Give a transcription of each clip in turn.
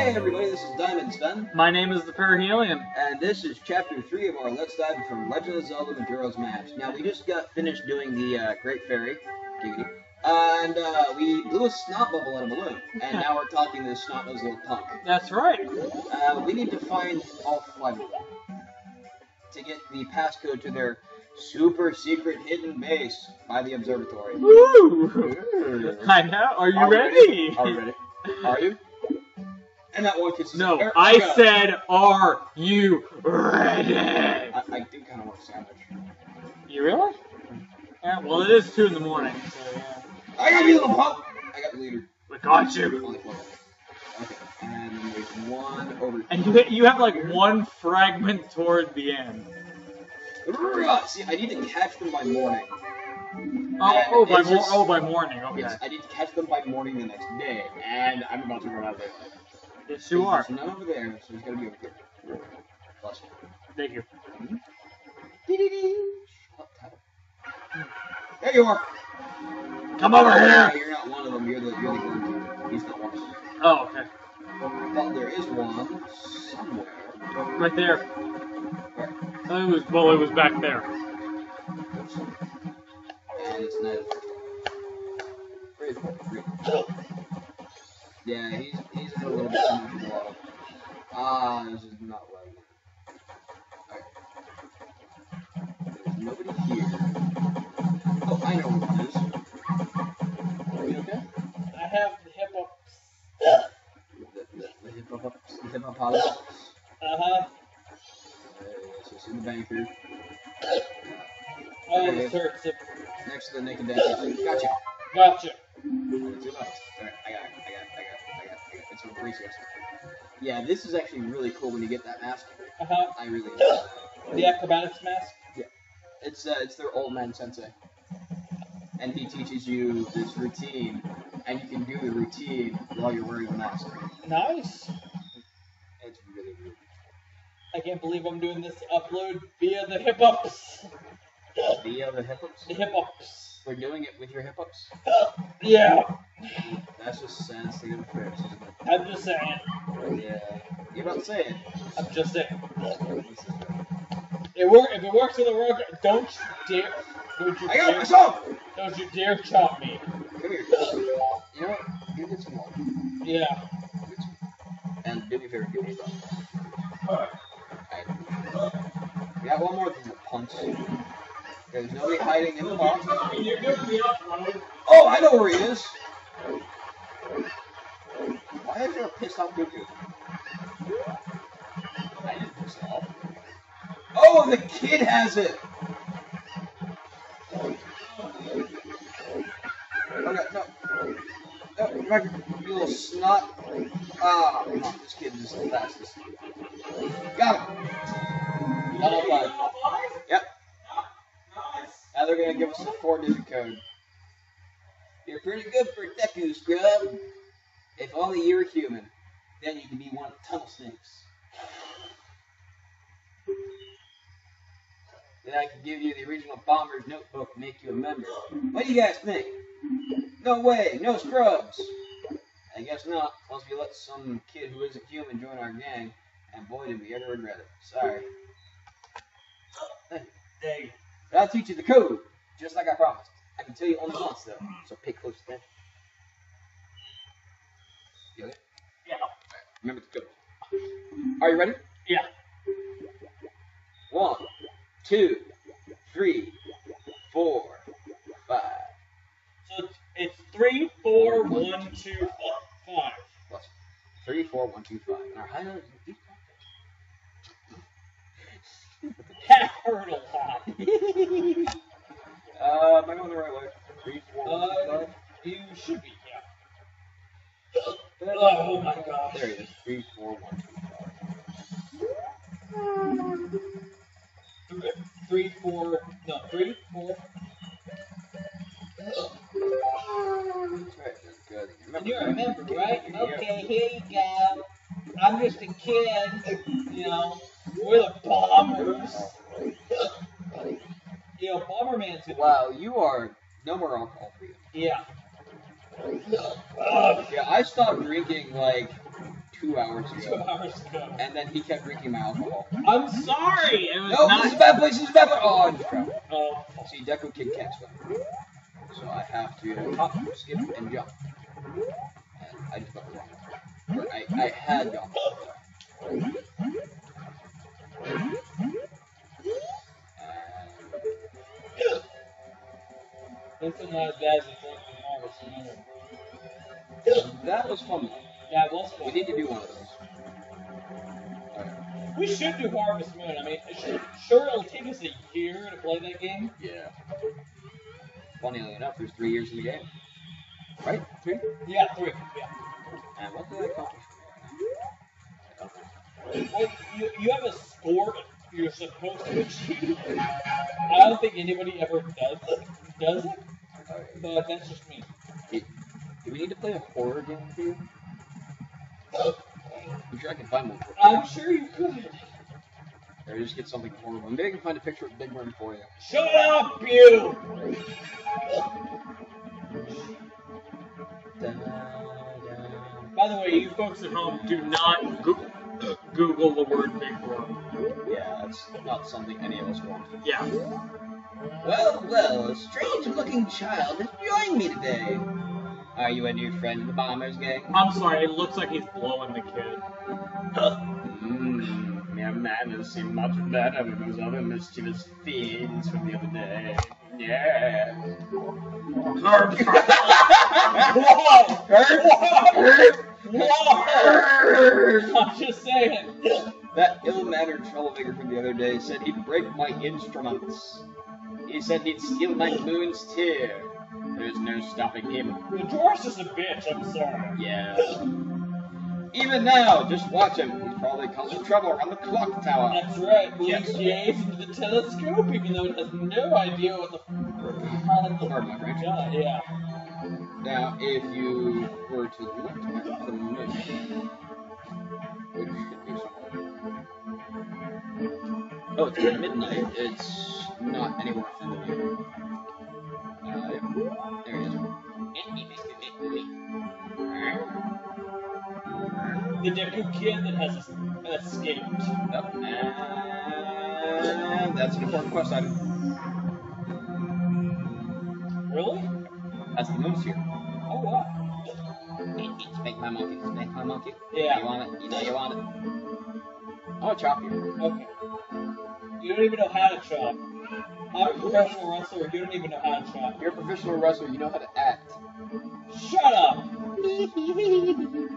Hey everybody, this is Diamon Sven, My name is the Perihelion. and this is chapter 3 of our Let's Dive from Legend of Zelda Majora's Mask. Now, we just got finished doing the uh, Great Fairy, giggity, and uh, we blew a snot bubble in a balloon, and now we're talking to this snot-nosed little punk. That's right. Uh, we need to find all five of them to get the passcode to their super secret hidden base by the observatory. Woo! I know. Are you Are we ready? Are we ready? Are you? And that one kisses No, Er- I Ergo. said, are you ready? I, I do kind of want a sandwich. You really? Yeah, well, it is 2 in the morning, so yeah. I got you, little punk! I got the leader. We got you. Okay, and then there's one over. And you, you have like one fragment toward the end. See, I need to catch them by morning. Oh, oh, by, It's just- oh, by morning. Okay. Yes, I need to catch them by morning the next day, and I'm about to run out of daylight. Yes, you are. There's none over there, so there's gotta be over here. Plus. Thank you. Mm-hmm. Up. There you are. Come over here. You're not one of them. You're the you're the group. He's one. Oh, okay. But there is one somewhere. Right there. Where? Oh, It was, well, it was back there. And it's not. Where is it? Where- Yeah, he's he's a little bit too much water. Ah, this is not right. Alright. There's nobody here. Oh, I know where one is. Are you okay? I have the. The, hip up, the, the hippopotamus. The hippopotamus. Uh huh. Uh, so it's in the banker. Oh, this hurts. Next to the naked dancer. Gotcha. Gotcha. This is actually really cool when you get that mask. Uh huh. I really. The acrobatics mask. Yeah. It's uh, it's their old man sensei, and he teaches you this routine, and you can do the routine while you're wearing the mask. Nice. It's really really. I can't believe I'm doing this upload via the hip ups. Via the hip ups. The hip ups. We're doing it with your hip ups. Yeah. That's just isn't? I'm just saying. Oh, yeah. You're about to say it. I'm just saying. This is good. It work. If it works in the work, don't you dare. Don't you I got it dare. myself. Don't you dare chop me. Come here. You know what? You get some water. Yeah. Get some- And do me a favor, give me some. Alright. We got one more thing to punch. There's nobody hiding in the box. You're gonna be up, bro. Oh, I know where he is. Why is there a pissed off Goku? I didn't piss off. Oh, the kid has it. Okay, no. No, come you little snot. Ah, come on, this kid is the fastest. Got him. Level five. Yep. Now they're gonna give us a four-digit code. You're pretty good for Deku, scrub. If only you were human, then you could be one of the tunnel snakes. Then I could give you the original Bomber's notebook and make you a member. What do you guys think? No way, no scrubs. I guess not, unless we let some kid who isn't human join our gang, and boy did we ever regret it. Sorry. Dang. But I'll teach you the code, just like I promised. I can tell you only once though, so pay close attention. You okay? Yeah. Remember the code. Are you ready? Yeah. One, two, three, four, five. So it's, it's three, four, one, two, five. Plus three, four, one, two, five. And our high note is deep Half hurdle hop. Uh, am I going the right way? Three, four, one, two, Uh, five. you should be. Oh my gosh. There he is. Three, four, one, two, five. Three, four, no, three, four. That's right. That's good. And you remember, right? Okay, here you go. I'm just a kid, you know. We're the bombers. You know, Bomberman's. Wow, you are no more alcohol for you. Yeah. Yeah, I stopped drinking like two hours Two ago. hours ago. And then he kept drinking my alcohol. I'm sorry. It was No, not. this is a bad place. This is a bad place. Oh, I just. Oh, See, Deku Kid can't swim. So I have to hop, skip, and jump. And I just got it wrong. Or I, I had gone. And is not as bad as it's that was fun. Yeah, it was We need to do one of those. We should do Harvest Moon. I mean, sure, sure it'll take us a year to play that game. Yeah. Funnily enough, there's three years in the game. Right? Three? Yeah, three. Yeah. And what did I accomplish? Well, you, you have a score you're supposed to achieve. I don't think anybody ever does it, does it, but that's just me. Do we need to play a horror game for you? I'm sure I can find one for you. I'm sure you could. Or just get something horrible. Maybe I can find a picture of Big Worm for you. Shut up, you! by the way, you folks at home, do not go- Google the word big worm. Yeah, that's not something any of us want. Yeah. Well, well, a strange looking child has joined me today. Are you a new friend of the Bombers gang? I'm sorry. It looks like he's blowing the kid. Mmm, your manners seem much better than those other mischievous fiends from the other day. Yeah. Whoa! Whoa! I'm just saying. That ill-mannered troublemaker from the other day said he'd break my instruments. He said he'd steal my moon's tear. There's no stopping him. The dwarf's just a bitch, I'm sorry. Yeah. Even now, just watch him. He's probably causing trouble around the clock tower. That's right, we Yes. gaze into the telescope even though it has no idea what the Pardon my French. Yeah, yeah. Now, if you were to look at the moon, which should be somewhere. Oh, it's midnight. It's not anywhere in the moon. The Deku kid that has escaped. Yep. And that's an important quest item. Really? That's the moon sphere. Oh wow. Spank my monkey. Spank my monkey. Yeah. You want it? You know you want it. I'm gonna chop you. Okay. You don't even know how to chop. I'm a professional wrestler, you don't even know how to chop. You're a professional wrestler. You know how to act. Shut up!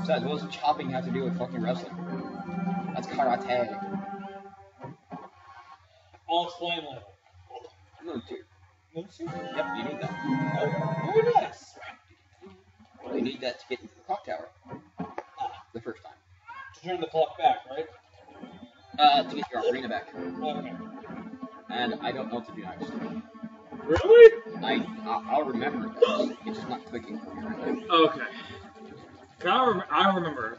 Besides, what does chopping have to do with fucking wrestling? That's karate. I'll explain later. No, dude. Let's see. Yep, you need that. Oh, very nice. You need that to get into the clock tower. The first time. To turn the clock back, right? Uh, to get your arena back. Okay. And I don't know what to do next. Really? I, I'll, I'll remember it. It's just not clicking for me right now. Okay. I, rem- I don't remember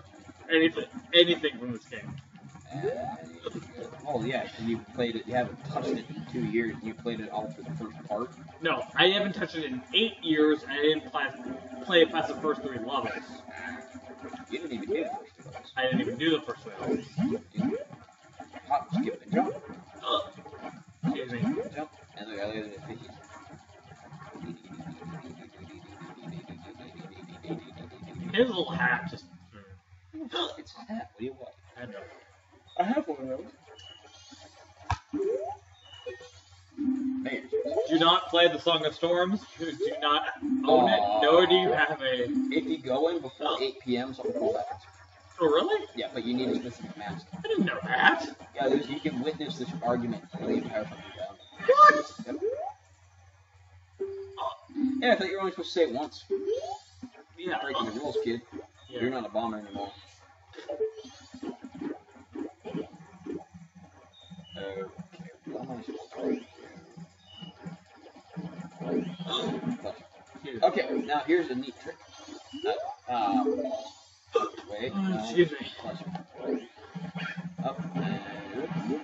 anything anything from this game. Oh yeah, and you played it. You haven't touched it in two years. You played it all for the first part. No, I haven't touched it in eight years. and I didn't play, play it past the first three levels. You didn't even do the first two levels. I didn't even do the first three levels. You hop, skip, and jump. Ugh. Excuse me. Jump, and the other is fishy. His little hat just. It's a hat. What do you want? I know. I have one of those. Man, Do not play the Song of Storms. Do not own it. Nor do you have a. if you go in before 8 p.m., something cool happens. Oh, really? Yeah, but you need a specific mask. I didn't know that. Yeah, there's, you can witness this argument for the entire fucking town. What? Yep. Yeah, I thought you were only supposed to say it once. Yeah. Breaking the rules, kid. You're not a bomber anymore. Okay, what am I supposed to do? Okay, now here's a neat trick. Uh, um, wait. Oh, no, excuse me. question. Up and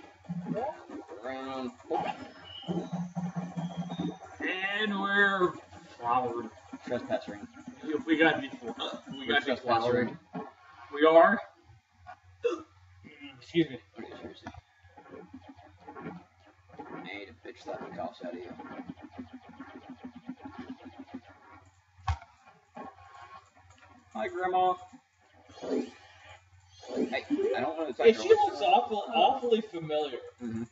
around. Oh, And we're flowered. trespass ring. We got these four. already. We are. Excuse me. Okay, seriously. I need to bitch slap the cops out of you. Hi, Grandma. Hey, I don't want to talk Hey, touch she looks awful, awfully familiar. hmm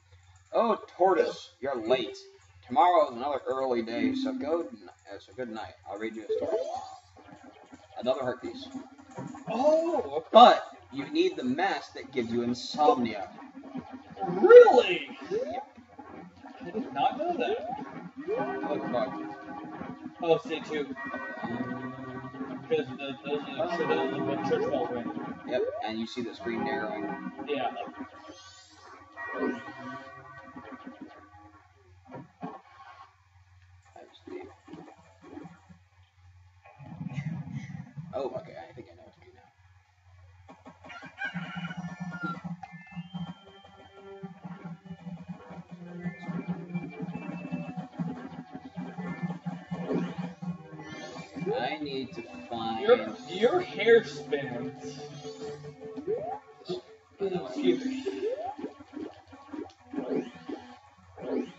Oh, Tortoise, you're late. Tomorrow is another early day, so go. Uh, so good night. I'll read you a story tomorrow. Another heart piece. Oh, okay. But you need the mask that gives you insomnia. really? Yep. I did not know that. The fuck? Oh, stay tuned. Because the, those are the, are the church bells ring. Yep, and you see the screen narrowing. Yeah. Oh, okay. I think I know what to do now. I need to find. Your your hair spins. Excuse me.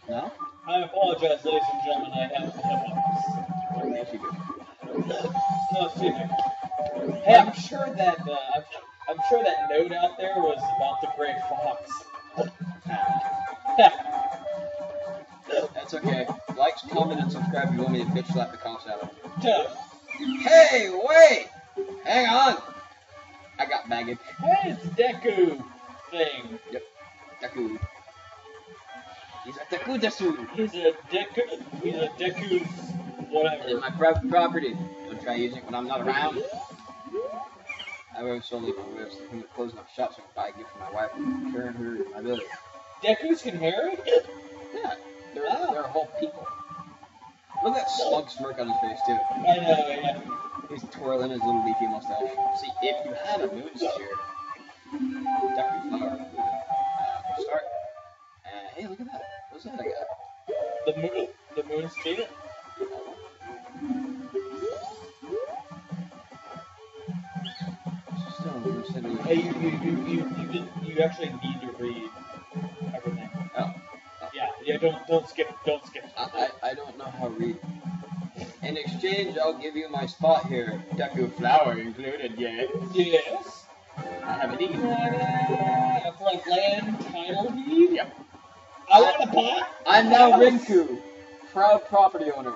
No? I apologize, ladies and gentlemen. I have hiccups. Yes, you do. No, excuse me. Hey, I'm sure that uh, I'm, I'm sure that note out there was about the gray fox. That's okay. Like, comment, and subscribe if you want me to bitch slap the cops out of. Hey, wait! Hang on! I got baggage. Hey, it's Deku thing. Yep. Deku. He's a Deku Desu. He's a Deku. He's a Deku's It's my private property. Don't try using it when I'm not around. I will solely my whips. I'm closing up shop so I can buy a gift for my wife and sharing her my ability. Dekus can marry? Yeah, they're, Oh. they're a whole people. Look at that smug smirk on his face, too. I know, yeah. He's twirling his little leafy mustache. See, if you had a moon sphere, Deku Flower, uh, start. Uh, hey, look at that. What's that I got? The moon, the moon sphere. Still, you said Hey, you, you, you, you, you, you actually need to read everything. Oh. Yeah, yeah. Don't, don't skip, don't skip. I, I, I don't know how to read. In exchange, I'll give you my spot here. Deku flower included, yes? Yes. I have it eaten. Uh, for like land title deed. Yep. I want to buy. I'm now Rinku, proud property owner.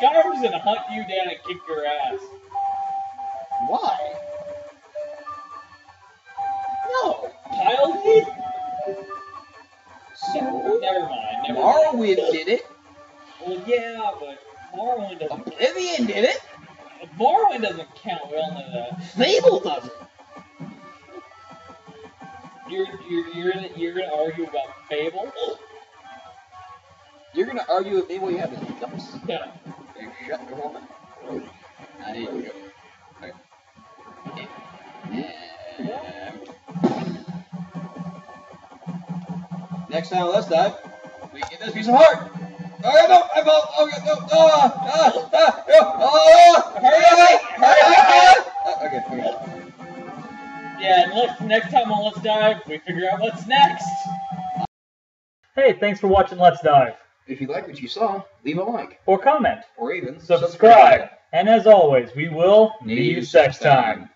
Skyrim's gonna hunt you down and kick your ass. Why? No. Title deed? So, Never mind. Never mind. Morrowind did it. Well, yeah, but Morrowind doesn't. Oblivion did it. Morrowind doesn't count. We all know that. Fable doesn't. You're you're you're gonna, you're gonna argue about Fable? You're gonna argue with me while you have the hiccups? Yeah. You shut your woman. I need to go. Okay. And- Next time, let's dive. We get this piece of heart. Oh no! I fell. Oh no! No! Ah! Ah! Ah! no, Ah! Hurry up! Hurry up! Ah, Okay. Okay. Yeah, and let's, next time on Let's Dive, we figure out what's next. Hey, thanks for watching Let's Dive. If you like what you saw, leave a like Or comment. or even Subscribe. And as always, we will see you next time.